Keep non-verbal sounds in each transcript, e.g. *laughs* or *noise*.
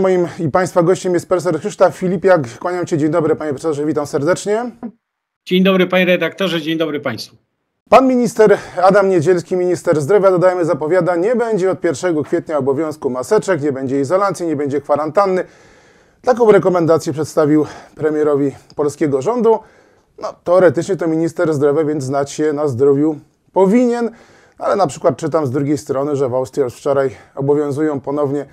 Moim i Państwa gościem jest profesor Krzysztof Filipiak. Kłaniam Cię. Dzień dobry, Panie Profesorze, witam serdecznie. Dzień dobry, Panie Redaktorze, dzień dobry Państwu. Pan minister Adam Niedzielski, minister zdrowia, dodajmy, zapowiada, nie będzie od 1 kwietnia obowiązku maseczek, nie będzie izolacji, nie będzie kwarantanny. Taką rekomendację przedstawił premierowi polskiego rządu. No, teoretycznie to minister zdrowia, więc znać się na zdrowiu powinien, ale na przykład czytam z drugiej strony, że w Austrii już wczoraj obowiązują ponownie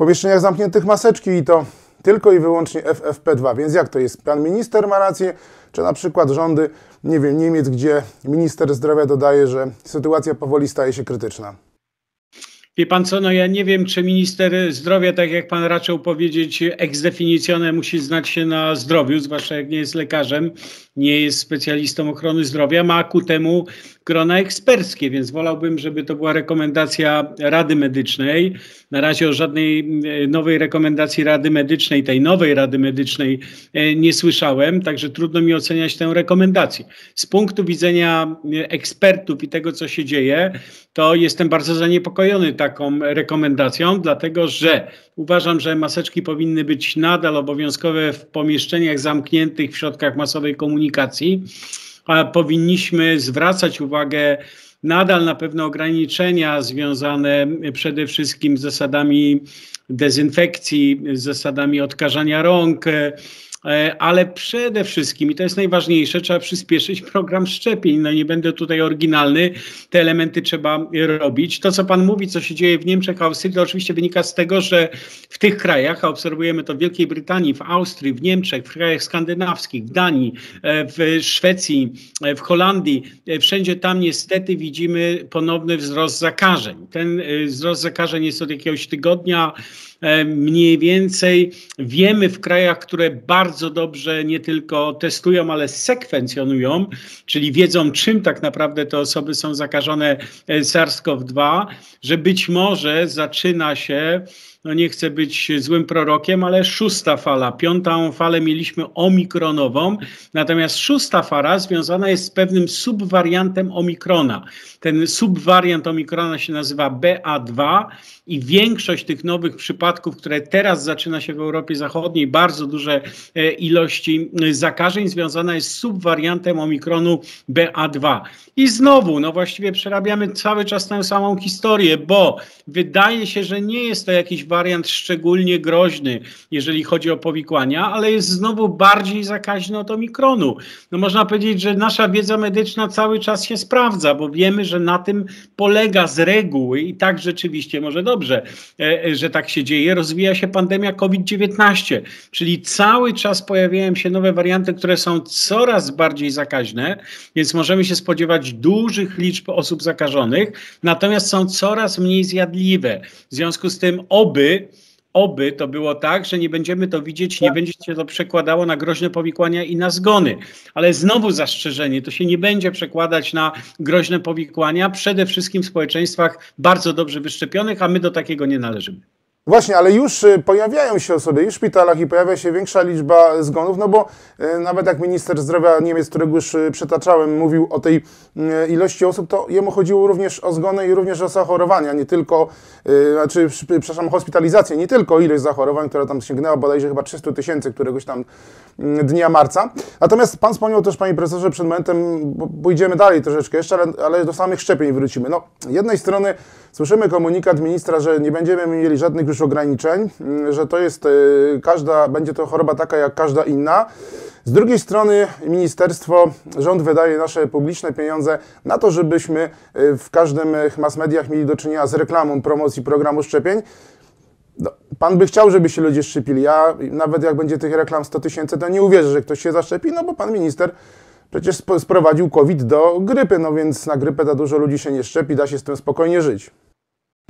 pomieszczeniach zamkniętych maseczki i to tylko i wyłącznie FFP2. Więc jak to jest? Pan minister ma rację, czy na przykład rządy, nie wiem, Niemiec, gdzie minister zdrowia dodaje, że sytuacja powoli staje się krytyczna? Wie pan co, no ja nie wiem, czy minister zdrowia, tak jak pan raczył powiedzieć, ex definicjone musi znać się na zdrowiu, zwłaszcza jak nie jest lekarzem, nie jest specjalistą ochrony zdrowia, ma ku temu grona eksperckie, więc wolałbym, żeby to była rekomendacja Rady Medycznej. Na razie o żadnej e, nowej rekomendacji Rady Medycznej, tej nowej Rady Medycznej e, nie słyszałem, także trudno mi oceniać tę rekomendację. Z punktu widzenia e, ekspertów i tego, co się dzieje, to jestem bardzo zaniepokojony taką rekomendacją, dlatego że uważam, że maseczki powinny być nadal obowiązkowe w pomieszczeniach zamkniętych w środkach masowej komunikacji powinniśmy zwracać uwagę nadal na pewne ograniczenia związane przede wszystkim z zasadami dezynfekcji, z zasadami odkażania rąk, ale przede wszystkim, i to jest najważniejsze, trzeba przyspieszyć program szczepień. No nie będę tutaj oryginalny, te elementy trzeba robić. To, co Pan mówi, co się dzieje w Niemczech, Austrii, to oczywiście wynika z tego, że w tych krajach, a obserwujemy to w Wielkiej Brytanii, w Austrii, w Niemczech, w krajach skandynawskich, w Danii, e, w Szwecji, e, w Holandii, wszędzie tam niestety widzimy ponowny wzrost zakażeń. Ten wzrost zakażeń jest od jakiegoś tygodnia, E, mniej więcej wiemy w krajach, które bardzo dobrze nie tylko testują, ale sekwencjonują, czyli wiedzą, czym tak naprawdę te osoby są zakażone e, SARS-CoV-2, że być może zaczyna się no nie chcę być złym prorokiem, ale szósta fala. Piątą falę mieliśmy omikronową, natomiast szósta fala związana jest z pewnym subwariantem omikrona. Ten subwariant omikrona się nazywa BA2 i większość tych nowych przypadków, które teraz zaczyna się w Europie Zachodniej, bardzo duże e, ilości zakażeń związana jest z subwariantem omikronu BA2. I znowu, no właściwie przerabiamy cały czas tę samą historię, bo wydaje się, że nie jest to jakiś wariant szczególnie groźny, jeżeli chodzi o powikłania, ale jest znowu bardziej zakaźny od omikronu. No można powiedzieć, że nasza wiedza medyczna cały czas się sprawdza, bo wiemy, że na tym polega z reguły i tak rzeczywiście, może dobrze, e, e, że tak się dzieje, rozwija się pandemia COVID-19, czyli cały czas pojawiają się nowe warianty, które są coraz bardziej zakaźne, więc możemy się spodziewać dużych liczb osób zakażonych, natomiast są coraz mniej zjadliwe. W związku z tym oby oby, oby to było tak, że nie będziemy to widzieć, nie będzie się to przekładało na groźne powikłania i na zgony. Ale znowu zastrzeżenie, to się nie będzie przekładać na groźne powikłania, przede wszystkim w społeczeństwach bardzo dobrze wyszczepionych, a my do takiego nie należymy. Właśnie, ale już y, pojawiają się osoby w szpitalach i pojawia się większa liczba zgonów, no bo y, nawet jak minister zdrowia Niemiec, którego już y, przytaczałem, mówił o tej ilości osób, to jemu chodziło również o zgony i również o zachorowania, nie tylko, znaczy, przepraszam, hospitalizację, nie tylko ilość zachorowań, która tam sięgnęła bodajże chyba 300 tysięcy któregoś tam dnia marca. Natomiast pan wspomniał też, panie profesorze, przed momentem, bo pójdziemy dalej troszeczkę jeszcze, ale, ale do samych szczepień wrócimy. No, jednej strony słyszymy komunikat ministra, że nie będziemy mieli żadnych już ograniczeń, mm, że to jest y, każda, będzie to choroba taka jak każda inna. Z drugiej strony ministerstwo, rząd wydaje nasze publiczne pieniądze na to, żebyśmy y, w każdym mass mediach mieli do czynienia z reklamą promocji programu szczepień. No, pan by chciał, żeby się ludzie szczepili. Ja nawet jak będzie tych reklam 100 tysięcy, to nie uwierzę, że ktoś się zaszczepi, no bo pan minister przecież sprowadził COVID do grypy, no więc na grypę za dużo ludzi się nie szczepi, da się z tym spokojnie żyć.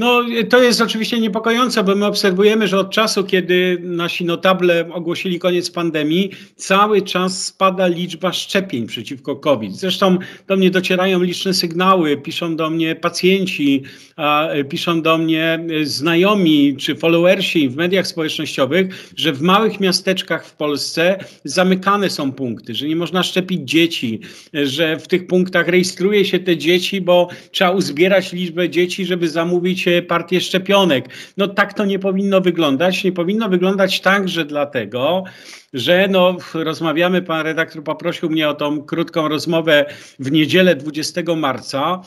No, to jest oczywiście niepokojące, bo my obserwujemy, że od czasu, kiedy nasi notable ogłosili koniec pandemii, cały czas spada liczba szczepień przeciwko COVID. Zresztą do mnie docierają liczne sygnały, piszą do mnie pacjenci, piszą do mnie znajomi czy followersi w mediach społecznościowych, że w małych miasteczkach w Polsce zamykane są punkty, że nie można szczepić dzieci, że w tych punktach rejestruje się te dzieci, bo trzeba uzbierać liczbę dzieci, żeby zamówić partię szczepionek. No tak to nie powinno wyglądać. Nie powinno wyglądać także dlatego, że no, rozmawiamy, pan redaktor poprosił mnie o tą krótką rozmowę w niedzielę 20 marca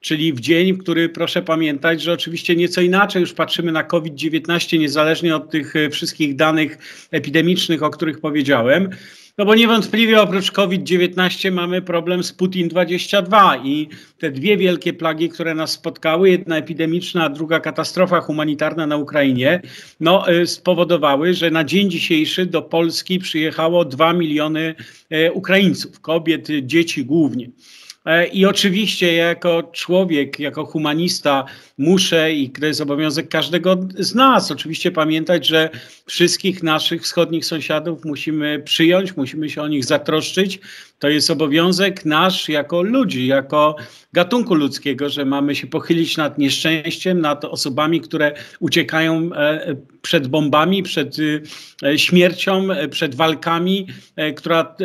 czyli w dzień, w który proszę pamiętać, że oczywiście nieco inaczej już patrzymy na COVID-19, niezależnie od tych e, wszystkich danych epidemicznych, o których powiedziałem. No bo niewątpliwie oprócz COVID-19 mamy problem z Putin 22 i te dwie wielkie plagi, które nas spotkały, jedna epidemiczna, a druga katastrofa humanitarna na Ukrainie, no, e, spowodowały, że na dzień dzisiejszy do Polski przyjechało 2 miliony e, Ukraińców, kobiet, dzieci głównie. E, I oczywiście jako człowiek, jako humanista muszę i to jest obowiązek każdego z nas, oczywiście pamiętać, że wszystkich naszych wschodnich sąsiadów musimy przyjąć, musimy się o nich zatroszczyć. To jest obowiązek nasz jako ludzi, jako gatunku ludzkiego, że mamy się pochylić nad nieszczęściem, nad osobami, które uciekają e, przed bombami, przed e, śmiercią, przed walkami, która,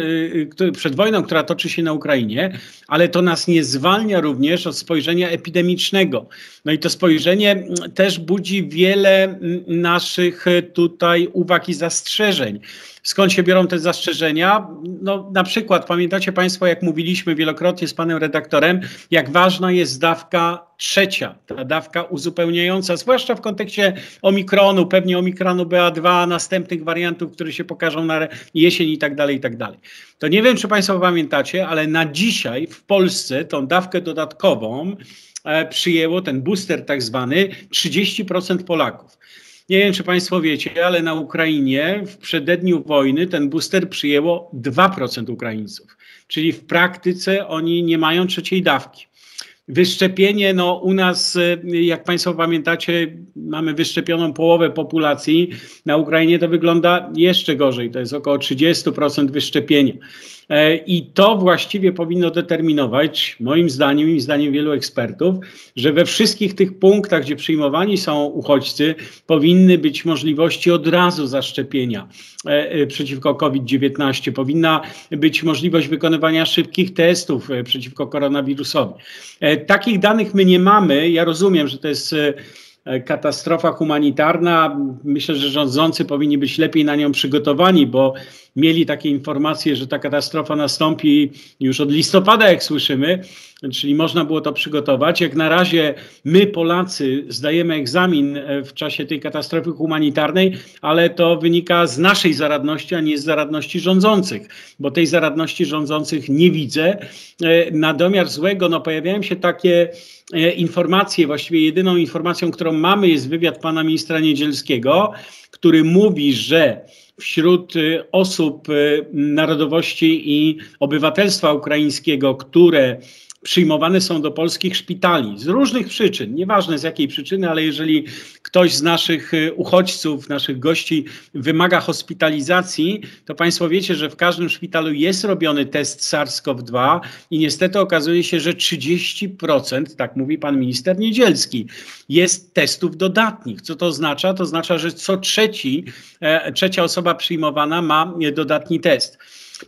przed wojną, która toczy się na Ukrainie, ale to nas nie zwalnia również od spojrzenia epidemicznego. No i to spojrzenie też budzi wiele naszych tutaj uwag i zastrzeżeń. Skąd się biorą te zastrzeżenia? No, na przykład, pamiętacie Państwo, jak mówiliśmy wielokrotnie z panem redaktorem, jak ważna jest dawka trzecia, ta dawka uzupełniająca, zwłaszcza w kontekście omikronu, pewnie omikronu BA2, następnych wariantów, które się pokażą na jesień i tak dalej, i tak dalej. To nie wiem, czy Państwo pamiętacie, ale na dzisiaj w Polsce tą dawkę dodatkową e, przyjęło ten booster tak zwany 30% Polaków. Nie wiem, czy Państwo wiecie, ale na Ukrainie w przededniu wojny ten booster przyjęło 2% Ukraińców. Czyli w praktyce oni nie mają trzeciej dawki. Wyszczepienie, no u nas, jak Państwo pamiętacie, mamy wyszczepioną połowę populacji. Na Ukrainie to wygląda jeszcze gorzej, to jest około 30% wyszczepienia. E, I to właściwie powinno determinować, moim zdaniem i zdaniem wielu ekspertów, że we wszystkich tych punktach, gdzie przyjmowani są uchodźcy, powinny być możliwości od razu zaszczepienia e, e, przeciwko COVID-19. Powinna być możliwość wykonywania szybkich testów przeciwko koronawirusowi. Takich danych my nie mamy. Ja rozumiem, że to jest katastrofa humanitarna. Myślę, że rządzący powinni być lepiej na nią przygotowani, bo mieli takie informacje, że ta katastrofa nastąpi już od listopada, jak słyszymy, czyli można było to przygotować. Jak na razie my, Polacy, zdajemy egzamin e, w czasie tej katastrofy humanitarnej, ale to wynika z naszej zaradności, a nie z zaradności rządzących, bo tej zaradności rządzących nie widzę. E, na domiar złego no, pojawiają się takie E, informacje, właściwie jedyną informacją, którą mamy jest wywiad pana ministra Niedzielskiego, który mówi, że wśród e, osób e, narodowości i obywatelstwa ukraińskiego, które przyjmowane są do polskich szpitali z różnych przyczyn, nieważne z jakiej przyczyny, ale jeżeli ktoś z naszych y, uchodźców, naszych gości wymaga hospitalizacji, to Państwo wiecie, że w każdym szpitalu jest robiony test SARS-CoV-2 i niestety okazuje się, że 30%, tak mówi pan minister Niedzielski, jest testów dodatnich. Co to oznacza? To oznacza, że co trzeci, e, trzecia osoba przyjmowana ma dodatni test.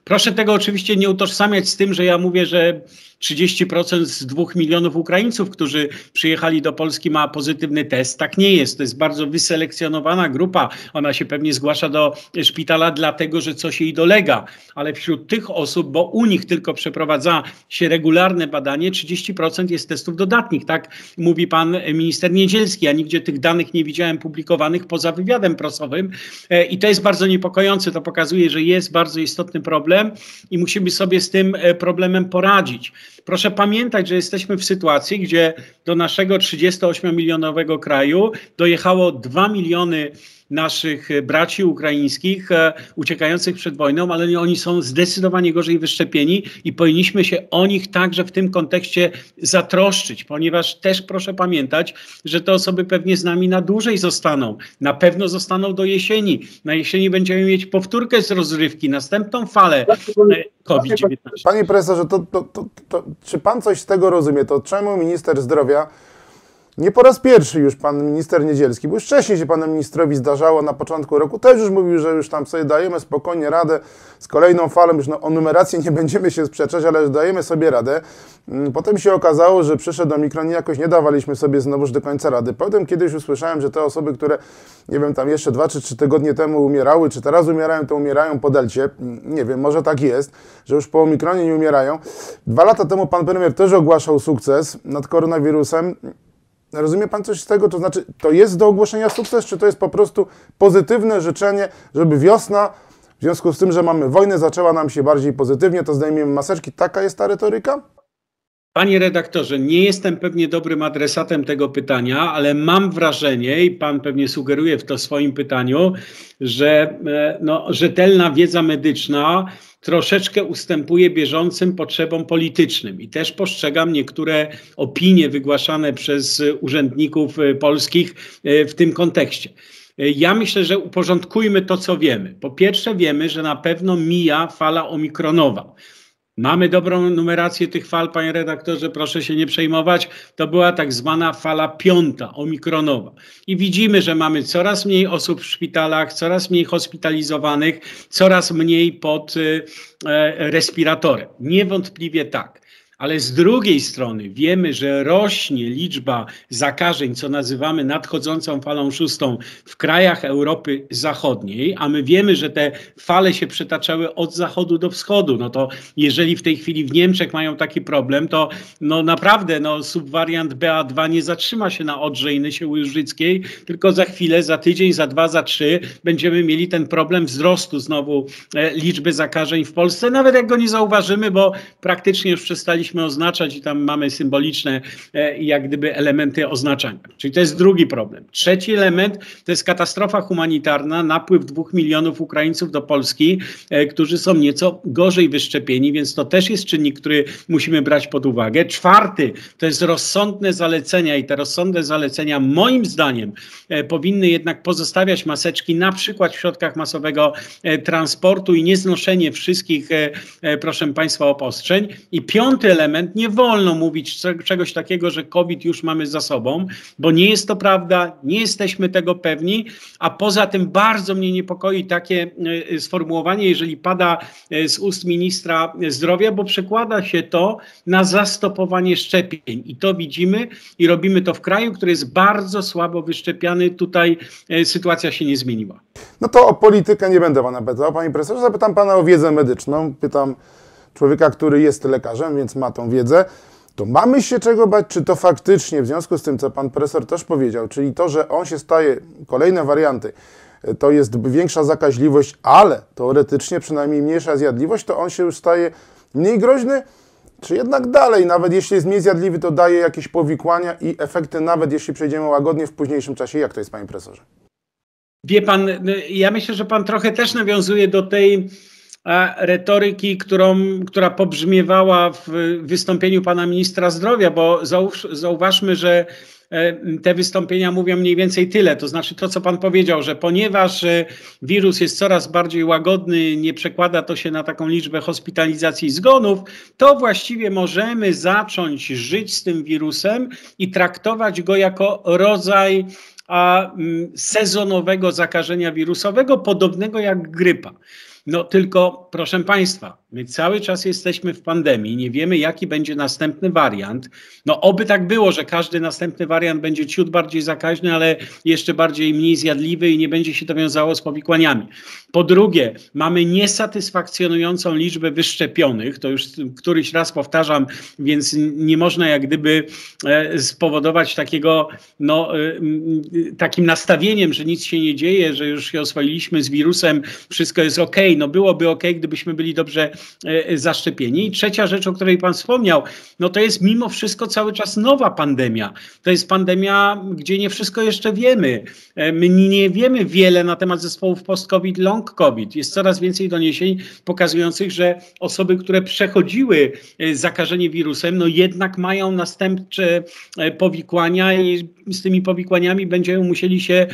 Proszę tego oczywiście nie utożsamiać z tym, że ja mówię, że 30% z dwóch milionów Ukraińców, którzy przyjechali do Polski, ma pozytywny test. Tak nie jest. To jest bardzo wyselekcjonowana grupa. Ona się pewnie zgłasza do szpitala, dlatego że coś jej dolega. Ale wśród tych osób, bo u nich tylko przeprowadza się regularne badanie, 30% jest testów dodatnich. Tak mówi pan minister Niedzielski. Ja nigdzie tych danych nie widziałem publikowanych poza wywiadem prasowym. E, I to jest bardzo niepokojące. To pokazuje, że jest bardzo istotny problem i musimy sobie z tym e, problemem poradzić. Proszę pamiętać, że jesteśmy w sytuacji, gdzie do naszego 38-milionowego kraju dojechało 2 miliony naszych braci ukraińskich e, uciekających przed wojną, ale oni są zdecydowanie gorzej wyszczepieni i powinniśmy się o nich także w tym kontekście zatroszczyć, ponieważ też proszę pamiętać, że te osoby pewnie z nami na dłużej zostaną. Na pewno zostaną do jesieni. Na jesieni będziemy mieć powtórkę z rozrywki, następną falę e, COVID-19. Panie profesorze, to, to, to, to, czy pan coś z tego rozumie? To czemu minister zdrowia Nie po raz pierwszy już pan minister Niedzielski, bo już wcześniej się panu ministrowi zdarzało na początku roku, też już mówił, że już tam sobie dajemy spokojnie radę z kolejną falą, już no, o numerację nie *laughs* będziemy się sprzeczać, ale dajemy sobie radę. Mm, potem się okazało, że przyszedł Omikron i jakoś nie dawaliśmy sobie znowuż do końca rady. Potem kiedyś usłyszałem, że te osoby, które, nie wiem, tam jeszcze dwa czy trzy tygodnie temu umierały, czy teraz umierają, to umierają po delcie. Mm, nie wiem, może tak jest, że już po Omikronie nie umierają. Dwa lata temu pan premier też ogłaszał sukces nad koronawirusem. Rozumie pan coś z tego? To znaczy, to jest do ogłoszenia sukces, czy to jest po prostu pozytywne życzenie, żeby wiosna, w związku z tym, że mamy wojnę, zaczęła nam się bardziej pozytywnie, to zdejmiemy maseczki? Taka jest ta retoryka? Panie redaktorze, nie jestem pewnie dobrym adresatem tego pytania, ale mam wrażenie, i pan pewnie sugeruje w to swoim pytaniu, że e, no, rzetelna wiedza medyczna troszeczkę ustępuje bieżącym potrzebom politycznym. I też postrzegam niektóre opinie wygłaszane przez urzędników e, polskich e, w tym kontekście. Ja myślę, że uporządkujmy to, co wiemy. Po pierwsze, wiemy, że na pewno mija fala omikronowa. Mamy dobrą numerację tych fal, panie redaktorze, proszę się nie przejmować. To była tak zwana fala piąta, omikronowa. I widzimy, że mamy coraz mniej osób w szpitalach, coraz mniej hospitalizowanych, coraz mniej pod y, e, respiratorem. Niewątpliwie tak. Ale z drugiej strony wiemy, że rośnie liczba zakażeń, co nazywamy nadchodzącą falą szóstą w krajach Europy Zachodniej, a my wiemy, że te fale się przetaczały od zachodu do wschodu. No to jeżeli w tej chwili w Niemczech mają taki problem, to no naprawdę no, subwariant BA2 nie zatrzyma się na Odrze i Nysie Łyżyckiej, tylko za chwilę, za tydzień, za dwa, za trzy będziemy mieli ten problem wzrostu znowu e, liczby zakażeń w Polsce, nawet jak go nie zauważymy, bo praktycznie już przestaliśmy powinniśmy oznaczać i tam mamy symboliczne e, jak gdyby elementy oznaczania. Czyli to jest drugi problem. Trzeci element to jest katastrofa humanitarna, napływ dwóch milionów Ukraińców do Polski, e, którzy są nieco gorzej wyszczepieni, więc to też jest czynnik, który musimy brać pod uwagę. Czwarty to jest rozsądne zalecenia i te rozsądne zalecenia moim zdaniem e, powinny jednak pozostawiać maseczki na przykład w środkach masowego transportu i nieznoszenie wszystkich, proszę Państwa, obostrzeń. I piąty element. Nie wolno mówić czegoś takiego, że COVID już mamy za sobą, bo nie jest to prawda, nie jesteśmy tego pewni, a poza tym bardzo mnie niepokoi takie e, sformułowanie, jeżeli pada e, z ust ministra zdrowia, bo przekłada się to na zastopowanie szczepień. I to widzimy i robimy to w kraju, który jest bardzo słabo wyszczepiany. Tutaj e, sytuacja się nie zmieniła. No to o politykę nie będę pana pytał. Panie profesorze, zapytam pana o wiedzę medyczną. Pytam człowieka, który jest lekarzem, więc ma tą wiedzę, to mamy się czego bać, czy to faktycznie w związku z tym, co pan profesor też powiedział, czyli to, że on się staje, kolejne warianty, to jest większa zakaźliwość, ale teoretycznie przynajmniej mniejsza zjadliwość, to on się już staje mniej groźny, czy jednak dalej, nawet jeśli jest mniej zjadliwy, to daje jakieś powikłania i efekty, nawet jeśli przejdziemy łagodnie w późniejszym czasie. Jak to jest, panie profesorze? Wie pan, ja myślę, że pan trochę też nawiązuje do tej retoryki, którą, która pobrzmiewała w wystąpieniu pana ministra zdrowia, bo zauważmy, że e, te wystąpienia mówią mniej więcej tyle. To znaczy to, co Pan powiedział, że ponieważ e, wirus jest coraz bardziej łagodny, nie przekłada to się na taką liczbę hospitalizacji i zgonów, to właściwie możemy zacząć żyć z tym wirusem i traktować go jako rodzaj a, sezonowego zakażenia wirusowego, podobnego jak grypa. No tylko, proszę Państwa, My cały czas jesteśmy w pandemii, nie wiemy, jaki będzie następny wariant. No, oby tak było, że każdy następny wariant będzie ciut bardziej zakaźny, ale jeszcze bardziej mniej zjadliwy i nie będzie się to wiązało z powikłaniami. Po drugie, mamy niesatysfakcjonującą liczbę wyszczepionych, to już któryś raz powtarzam, więc nie można jak gdyby e, spowodować takiego, no, e, takim nastawieniem, że nic się nie dzieje, że już się oswoiliśmy z wirusem, wszystko jest ok. No, byłoby ok, gdybyśmy byli dobrze E, e, zaszczepieni. I trzecia rzecz, o której Pan wspomniał, no to jest mimo wszystko cały czas nowa pandemia. To jest pandemia, gdzie nie wszystko jeszcze wiemy. E, my nie wiemy wiele na temat zespołów post-COVID, long-COVID. Jest coraz więcej doniesień pokazujących, że osoby, które przechodziły zakażenie wirusem, no jednak mają następcze powikłania i z tymi powikłaniami będziemy musieli się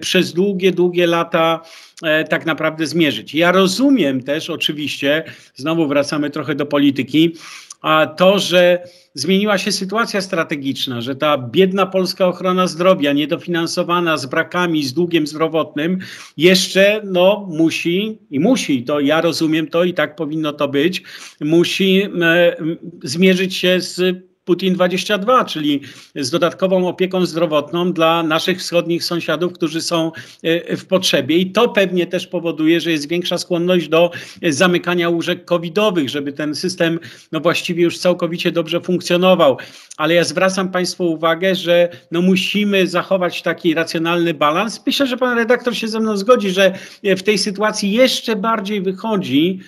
przez długie, długie lata E, tak naprawdę zmierzyć. Ja rozumiem też oczywiście, znowu wracamy trochę do polityki, a to, że zmieniła się sytuacja strategiczna, że ta biedna polska ochrona zdrowia, niedofinansowana, z brakami, z długiem zdrowotnym, jeszcze no, musi i musi, to ja rozumiem to i tak powinno to być, musi e, zmierzyć się z Putin 22, czyli z dodatkową opieką zdrowotną dla naszych wschodnich sąsiadów, którzy są e, w potrzebie. I to pewnie też powoduje, że jest większa skłonność do zamykania łóżek covidowych, żeby ten system no właściwie już całkowicie dobrze funkcjonował. Ale ja zwracam Państwu uwagę, że no musimy zachować taki racjonalny balans. Myślę, że pan redaktor się ze mną zgodzi, że w tej sytuacji jeszcze bardziej wychodzi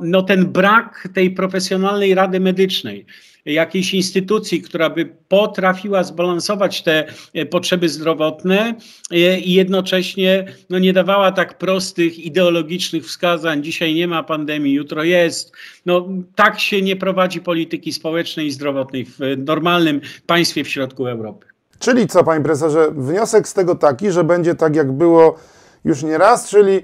no, ten brak tej profesjonalnej rady medycznej jakiejś instytucji, która by potrafiła zbalansować te e, potrzeby zdrowotne e, i jednocześnie no, nie dawała tak prostych ideologicznych wskazań. Dzisiaj nie ma pandemii, jutro jest. No, tak się nie prowadzi polityki społecznej i zdrowotnej w normalnym państwie w środku Europy. Czyli co, panie profesorze, wniosek z tego taki, że będzie tak, jak było już nie raz, czyli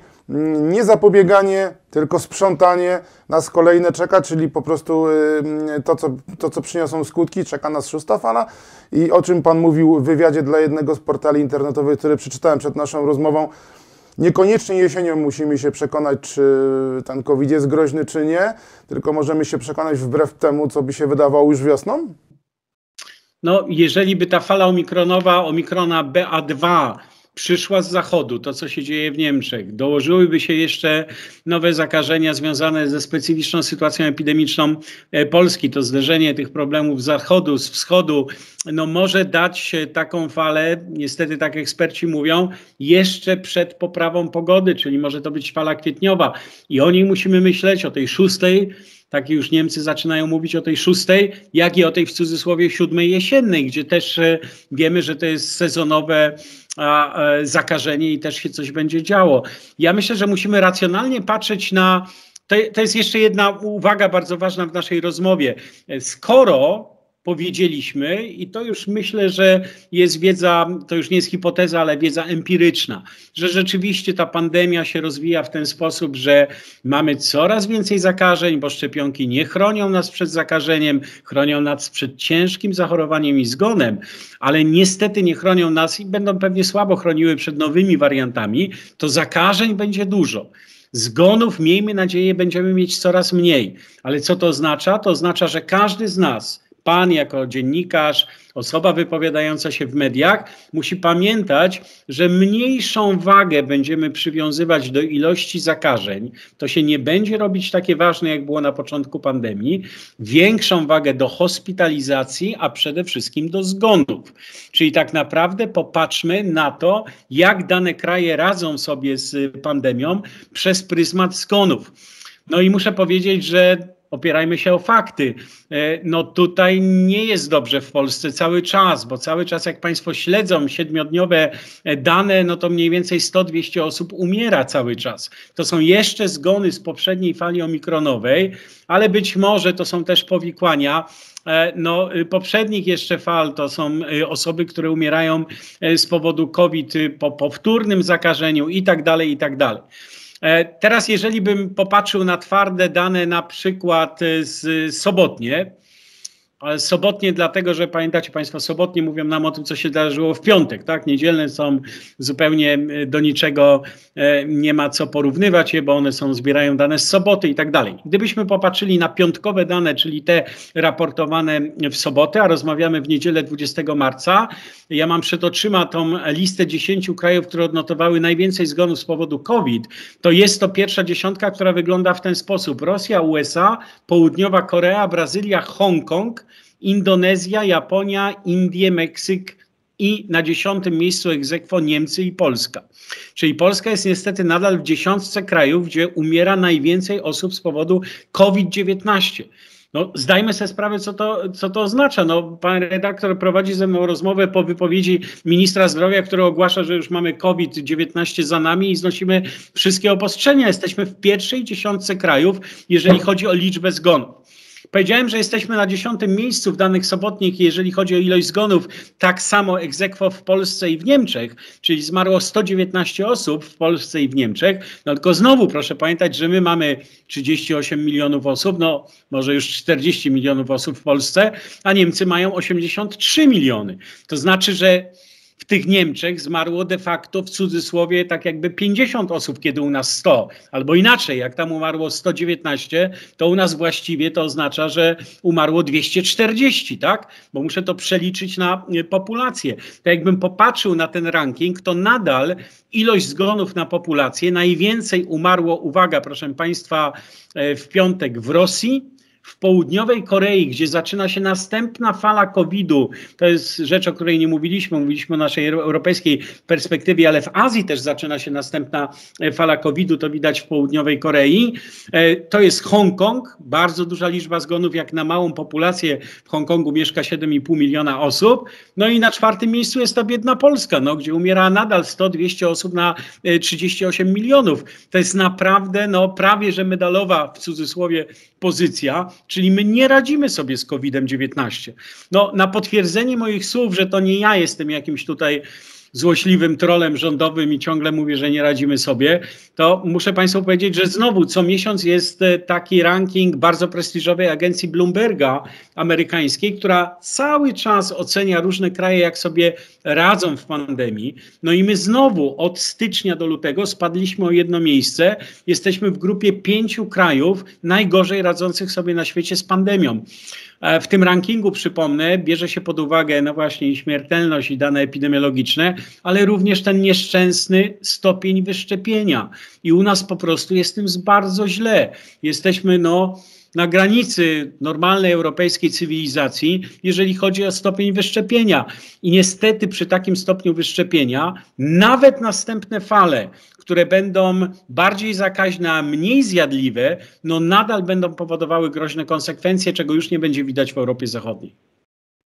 nie zapobieganie, tylko sprzątanie nas kolejne czeka, czyli po prostu y, to co, to, co przyniosą skutki, czeka nas szósta fala. I o czym Pan mówił w wywiadzie dla jednego z portali internetowych, który przeczytałem przed naszą rozmową, Niekoniecznie jesienią musimy się przekonać, czy ten COVID jest groźny, czy nie, tylko możemy się przekonać wbrew temu, co by się wydawało już wiosną? No, jeżeli by ta fala omikronowa, omikrona BA2 przyszła z zachodu, to co się dzieje w Niemczech, dołożyłyby się jeszcze nowe zakażenia związane ze specyficzną sytuacją epidemiczną e, Polski, to zderzenie tych problemów z zachodu, z wschodu, no może dać taką falę, niestety tak eksperci mówią, jeszcze przed poprawą pogody, czyli może to być fala kwietniowa. I o niej musimy myśleć, o tej szóstej, tak już Niemcy zaczynają mówić o tej szóstej, jak i o tej w cudzysłowie siódmej jesiennej, gdzie też e, wiemy, że to jest sezonowe E, zakażenie i też się coś będzie działo. Ja myślę, że musimy racjonalnie patrzeć na. To, to jest jeszcze jedna uwaga bardzo ważna w naszej rozmowie. Skoro powiedzieliśmy, i to już myślę, że jest wiedza, to już nie jest hipoteza, ale wiedza empiryczna, że rzeczywiście ta pandemia się rozwija w ten sposób, że mamy coraz więcej zakażeń, bo szczepionki nie chronią nas przed zakażeniem, chronią nas przed ciężkim zachorowaniem i zgonem, ale niestety nie chronią nas i będą pewnie słabo chroniły przed nowymi wariantami, to zakażeń będzie dużo. Zgonów, miejmy nadzieję, będziemy mieć coraz mniej. Ale co to oznacza? To oznacza, że każdy z nas pan jako dziennikarz, osoba wypowiadająca się w mediach, musi pamiętać, że mniejszą wagę będziemy przywiązywać do ilości zakażeń. To się nie będzie robić takie ważne, jak było na początku pandemii. Większą wagę do hospitalizacji, a przede wszystkim do zgonów. Czyli tak naprawdę popatrzmy na to, jak dane kraje radzą sobie z pandemią przez pryzmat zgonów. No i muszę powiedzieć, że opierajmy się o fakty. E, no tutaj nie jest dobrze w Polsce cały czas, bo cały czas jak Państwo śledzą siedmiodniowe e, dane, no to mniej więcej 100-200 osób umiera cały czas. To są jeszcze zgony z poprzedniej fali omikronowej, ale być może to są też powikłania. E, no, y, poprzednich jeszcze fal to są y, osoby, które umierają z powodu COVID po powtórnym zakażeniu i tak dalej, i tak dalej. E, teraz, jeżeli bym popatrzył na twarde dane, na przykład e, z sobotnie, Sobotnie, dlatego że pamiętacie Państwo, sobotnie mówią nam o tym, co się zdarzyło w piątek, tak? Niedzielne są zupełnie e, do niczego, e, nie ma co porównywać je, bo one są, zbierają dane z soboty i tak dalej. Gdybyśmy popatrzyli na piątkowe dane, czyli te raportowane w sobotę, a rozmawiamy w niedzielę 20 marca, ja mam przed oczyma tą listę 10 krajów, które odnotowały najwięcej zgonów z powodu COVID, to jest to pierwsza dziesiątka, która wygląda w ten sposób. Rosja, USA, Południowa Korea, Brazylia, Hongkong, Indonezja, Japonia, Indie, Meksyk i na dziesiątym miejscu egzekwo Niemcy i Polska. Czyli Polska jest niestety nadal w dziesiątce krajów, gdzie umiera najwięcej osób z powodu COVID-19. No, zdajmy sobie sprawę, co to, co to oznacza. No, pan redaktor prowadzi ze mną rozmowę po wypowiedzi ministra zdrowia, który ogłasza, że już mamy COVID-19 za nami i znosimy wszystkie obostrzenia. Jesteśmy w pierwszej dziesiątce krajów, jeżeli chodzi o liczbę zgonów. Powiedziałem, że jesteśmy na dziesiątym miejscu w danych sobotnich, jeżeli chodzi o ilość zgonów, tak samo egzekwo w Polsce i w Niemczech, czyli zmarło 119 osób w Polsce i w Niemczech. No tylko znowu proszę pamiętać, że my mamy 38 milionów osób, no może już 40 milionów osób w Polsce, a Niemcy mają 83 miliony. To znaczy, że w tych Niemczech zmarło de facto w cudzysłowie tak jakby 50 osób, kiedy u nas 100. Albo inaczej, jak tam umarło 119, to u nas właściwie to oznacza, że umarło 240, tak? Bo muszę to przeliczyć na e, populację. To jakbym popatrzył na ten ranking, to nadal ilość zgonów na populację najwięcej umarło, uwaga proszę Państwa, e, w piątek w Rosji, w południowej Korei, gdzie zaczyna się następna fala COVID-u, to jest rzecz, o której nie mówiliśmy, mówiliśmy o naszej europejskiej perspektywie, ale w Azji też zaczyna się następna e, fala COVID-u, to widać w południowej Korei. E, to jest Hongkong, bardzo duża liczba zgonów, jak na małą populację. W Hongkongu mieszka 7,5 miliona osób. No i na czwartym miejscu jest ta biedna Polska, no, gdzie umiera nadal 100-200 osób na 38 e, milionów. To jest naprawdę no, prawie że medalowa w cudzysłowie pozycja, czyli my nie radzimy sobie z COVID-19. No, na potwierdzenie moich słów, że to nie ja jestem jakimś tutaj złośliwym trolem rządowym i ciągle mówię, że nie radzimy sobie, to muszę Państwu powiedzieć, że znowu co miesiąc jest e, taki ranking bardzo prestiżowej agencji Bloomberga amerykańskiej, która cały czas ocenia różne kraje, jak sobie radzą w pandemii. No i my znowu od stycznia do lutego spadliśmy o jedno miejsce. Jesteśmy w grupie pięciu krajów najgorzej radzących sobie na świecie z pandemią. E, w tym rankingu, przypomnę, bierze się pod uwagę no właśnie śmiertelność i dane epidemiologiczne, ale również ten nieszczęsny stopień wyszczepienia. I u nas po prostu jest tym bardzo źle. Jesteśmy no na granicy normalnej europejskiej cywilizacji, jeżeli chodzi o stopień wyszczepienia. I niestety przy takim stopniu wyszczepienia, nawet następne fale, które będą bardziej zakaźne, a mniej zjadliwe, no nadal będą powodowały groźne konsekwencje, czego już nie będzie widać w Europie Zachodniej.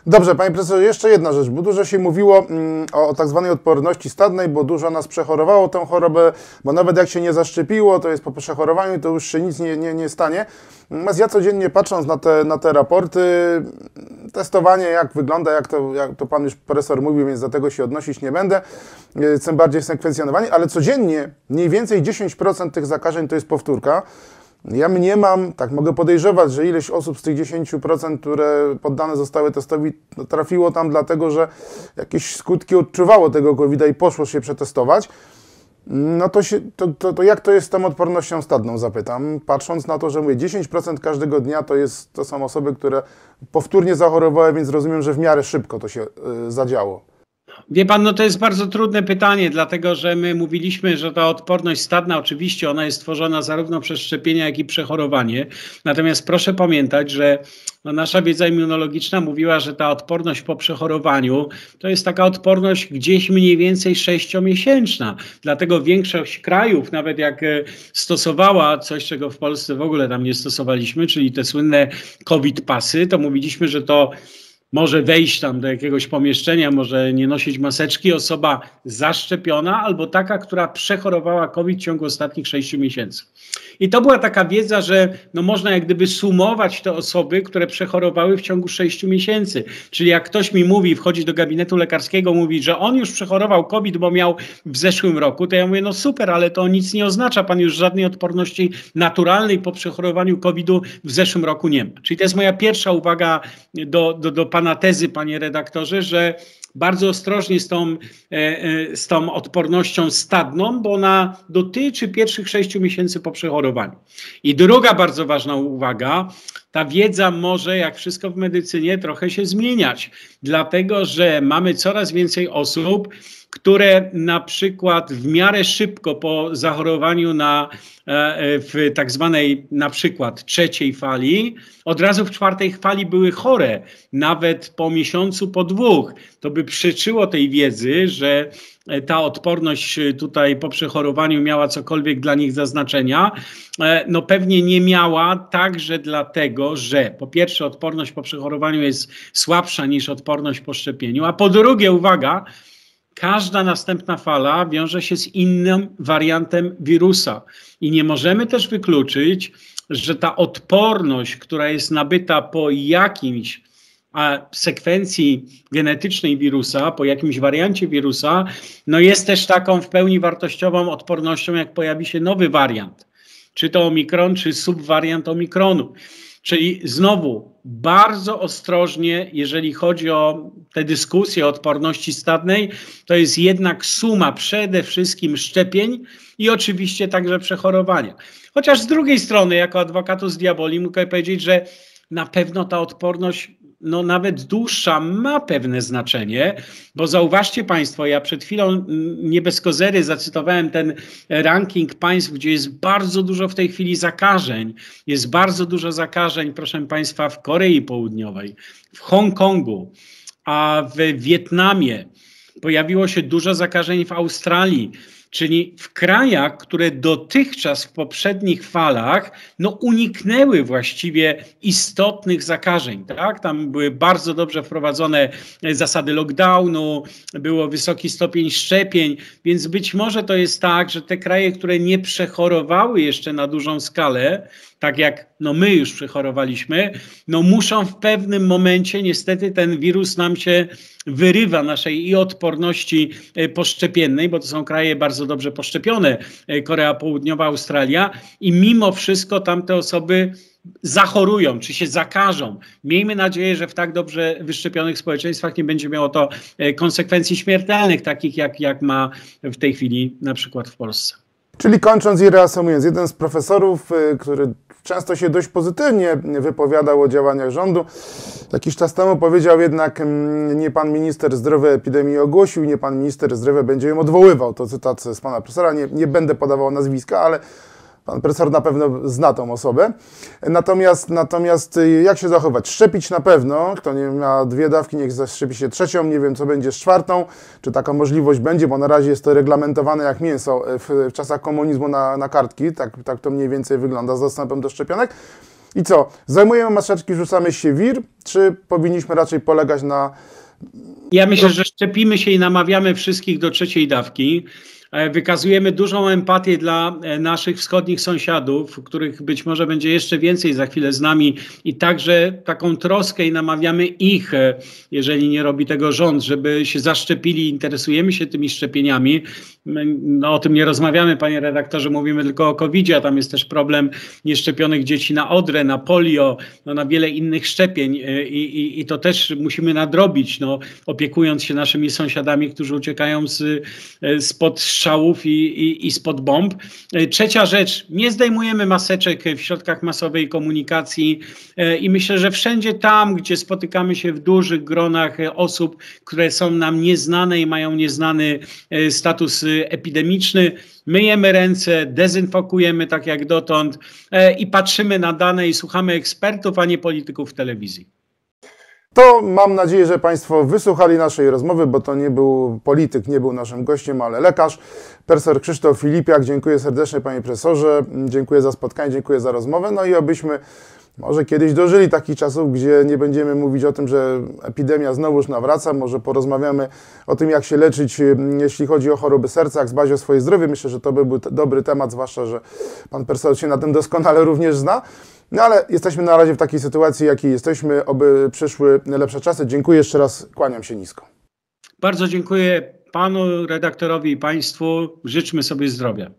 Dobrze, panie profesorze, jeszcze jedna rzecz, bo dużo się mówiło mm, o, o tak zwanej odporności stadnej, bo dużo nas przechorowało tę chorobę, bo nawet jak się nie zaszczepiło, to jest po przechorowaniu, to już się nic nie, nie, nie stanie. Natomiast ja codziennie patrząc na te, na te raporty, testowanie jak wygląda, jak to, jak to pan już profesor mówił, więc do tego się odnosić nie będę, y, tym bardziej sekwencjonowanie, ale codziennie mniej więcej 10% tych zakażeń to jest powtórka. Ja mniemam, tak mogę podejrzewać, że ileś osób z tych 10%, które poddane zostały testowi, no, trafiło tam dlatego, że jakieś skutki odczuwało tego covid i poszło się przetestować. No to, się, to, to, to, jak to jest z tą odpornością stadną, zapytam. Patrząc na to, że mówię, 10% każdego dnia to, jest, to są osoby, które powtórnie zachorowały, więc rozumiem, że w miarę szybko to się y, zadziało. Wie pan, no to jest bardzo trudne pytanie, dlatego że my mówiliśmy, że ta odporność stadna, oczywiście ona jest tworzona zarówno przez szczepienia, jak i przechorowanie. Natomiast proszę pamiętać, że no nasza wiedza immunologiczna mówiła, że ta odporność po przechorowaniu to jest taka odporność gdzieś mniej więcej sześciomiesięczna. Dlatego większość krajów, nawet jak e, stosowała coś, czego w Polsce w ogóle tam nie stosowaliśmy, czyli te słynne COVID pasy, to mówiliśmy, że to może wejść tam do jakiegoś pomieszczenia, może nie nosić maseczki, osoba zaszczepiona albo taka, która przechorowała COVID w ciągu ostatnich 6 miesięcy. I to była taka wiedza, że no można jak gdyby sumować te osoby, które przechorowały w ciągu 6 miesięcy. Czyli jak ktoś mi mówi, wchodzi do gabinetu lekarskiego, mówi, że on już przechorował COVID, bo miał w zeszłym roku, to ja mówię, no super, ale to nic nie oznacza. Pan już żadnej odporności naturalnej po przechorowaniu COVID-u w zeszłym roku nie ma. Czyli to jest moja pierwsza uwaga do, do, do pana tezy, panie redaktorze, że bardzo ostrożnie z tą, e, e, z tą odpornością stadną, bo ona dotyczy pierwszych sześciu miesięcy po przechorowaniu. I druga bardzo ważna uwaga, ta wiedza może, jak wszystko w medycynie, trochę się zmieniać, dlatego że mamy coraz więcej osób, które na przykład w miarę szybko po zachorowaniu na e, w tak zwanej na przykład trzeciej fali, od razu w czwartej fali były chore, nawet po miesiącu, po dwóch. To by przeczyło tej wiedzy, że e, ta odporność tutaj po przechorowaniu miała cokolwiek dla nich zaznaczenia. E, no pewnie nie miała także dlatego, że po pierwsze odporność po przechorowaniu jest słabsza niż odporność po szczepieniu, a po drugie, uwaga, każda następna fala wiąże się z innym wariantem wirusa. I nie możemy też wykluczyć, że ta odporność, która jest nabyta po jakimś a sekwencji genetycznej wirusa, po jakimś wariancie wirusa, no jest też taką w pełni wartościową odpornością, jak pojawi się nowy wariant. Czy to omikron, czy subwariant omikronu. Czyli znowu bardzo ostrożnie, jeżeli chodzi o te dyskusje o odporności stadnej, to jest jednak suma przede wszystkim szczepień i oczywiście także przechorowania. Chociaż z drugiej strony, jako adwokatus diaboli, mogę powiedzieć, że na pewno ta odporność no nawet dłuższa ma pewne znaczenie, bo zauważcie Państwo, ja przed chwilą nie bez kozery zacytowałem ten ranking państw, gdzie jest bardzo dużo w tej chwili zakażeń. Jest bardzo dużo zakażeń, proszę Państwa, w Korei Południowej, w Hongkongu, a w Wietnamie. Pojawiło się dużo zakażeń w Australii. Czyli w krajach, które dotychczas w poprzednich falach no, uniknęły właściwie istotnych zakażeń. Tak? Tam były bardzo dobrze wprowadzone zasady lockdownu, było wysoki stopień szczepień, więc być może to jest tak, że te kraje, które nie przechorowały jeszcze na dużą skalę, tak jak no my już przechorowaliśmy, no muszą w pewnym momencie, niestety ten wirus nam się wyrywa naszej i odporności e, poszczepiennej, bo to są kraje bardzo dobrze poszczepione, e, Korea Południowa, Australia i mimo wszystko tamte osoby zachorują, czy się zakażą. Miejmy nadzieję, że w tak dobrze wyszczepionych społeczeństwach nie będzie miało to e, konsekwencji śmiertelnych, takich jak, jak ma w tej chwili na przykład w Polsce. Czyli kończąc i reasumując, jeden z profesorów, który często się dość pozytywnie wypowiadał o działaniach rządu. Jakiś czas temu powiedział jednak, mm, nie pan minister zdrowia epidemii ogłosił, nie pan minister zdrowia będzie ją odwoływał. To cytat z pana profesora, nie, nie będę podawał nazwiska, ale Pan profesor na pewno zna tą osobę. Natomiast, natomiast y, jak się zachować? Szczepić na pewno. Kto nie ma dwie dawki, niech zaszczepi się trzecią. Nie wiem, co będzie z czwartą. Czy taka możliwość będzie, bo na razie jest to reglamentowane jak mięso w, w czasach komunizmu na, na kartki. Tak, tak to mniej więcej wygląda z dostępem do szczepionek. I co? Zajmujemy maseczki, rzucamy się wir, czy powinniśmy raczej polegać na. Ja myślę, że szczepimy się i namawiamy wszystkich do trzeciej dawki. E, wykazujemy dużą empatię dla e, naszych wschodnich sąsiadów, których być może będzie jeszcze więcej za chwilę z nami i także taką troskę i namawiamy ich, e, jeżeli nie robi tego rząd, żeby się zaszczepili, interesujemy się tymi szczepieniami. My, no, o tym nie rozmawiamy, panie redaktorze, mówimy tylko o covid a tam jest też problem nieszczepionych dzieci na odrę, na polio, no, na wiele innych szczepień i, i, i to też musimy nadrobić, no, opiekując się naszymi sąsiadami, którzy uciekają z, spod strzałów i, i, i spod bomb. E, trzecia rzecz, nie zdejmujemy maseczek w środkach masowej komunikacji e, i myślę, że wszędzie tam, gdzie spotykamy się w dużych gronach e, osób, które są nam nieznane i mają nieznany status epidemiczny, myjemy ręce, dezynfokujemy tak jak dotąd i patrzymy na dane i słuchamy ekspertów, a nie polityków w telewizji. To mam nadzieję, że Państwo wysłuchali naszej rozmowy, bo to nie był polityk, nie był naszym gościem, ale lekarz. Profesor Krzysztof Filipiak, dziękuję serdecznie Panie Profesorze, dziękuję za spotkanie, dziękuję za rozmowę. No i obyśmy może kiedyś dożyli takich czasów, gdzie nie będziemy mówić o tym, że epidemia znowuż nawraca. Może porozmawiamy o tym, jak się leczyć, jeśli chodzi o choroby serca, jak zbać o swoje zdrowie. Myślę, że to by był dobry temat, zwłaszcza, że Pan Profesor się na tym doskonale również zna. No ale jesteśmy na razie w takiej sytuacji, jakiej jesteśmy, oby przyszły lepsze czasy. Dziękuję jeszcze raz, kłaniam się nisko. Bardzo dziękuję panu redaktorowi i państwu. Życzmy sobie zdrowia.